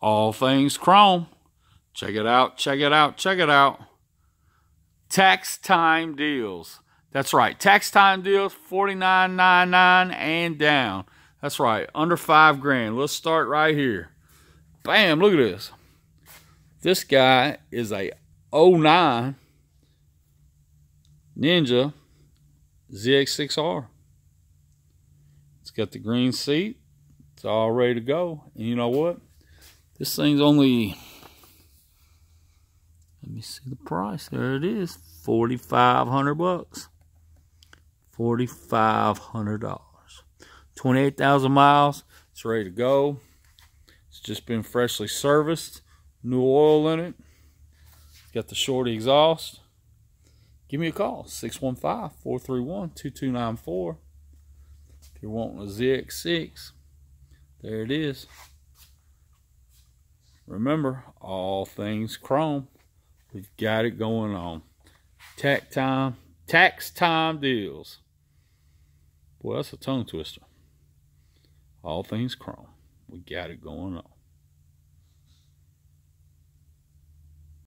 All things chrome. Check it out, check it out, check it out. Tax time deals. That's right. Tax time deals, $49.99 and down. That's right. Under five grand. Let's start right here. Bam, look at this. This guy is a 09 Ninja ZX6R. It's got the green seat. It's all ready to go. And you know what? This thing's only, let me see the price. There it is. 4500 bucks. $4,500. 28,000 miles. It's ready to go. It's just been freshly serviced. New oil in it. Got the shorty exhaust. Give me a call. 615-431-2294. If you're wanting a ZX6, there it is. Remember, all things chrome. We've got it going on. Tax time, tax time deals. Boy, that's a tongue twister. All things chrome. We got it going on.